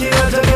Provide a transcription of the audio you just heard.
Tokyo Japan.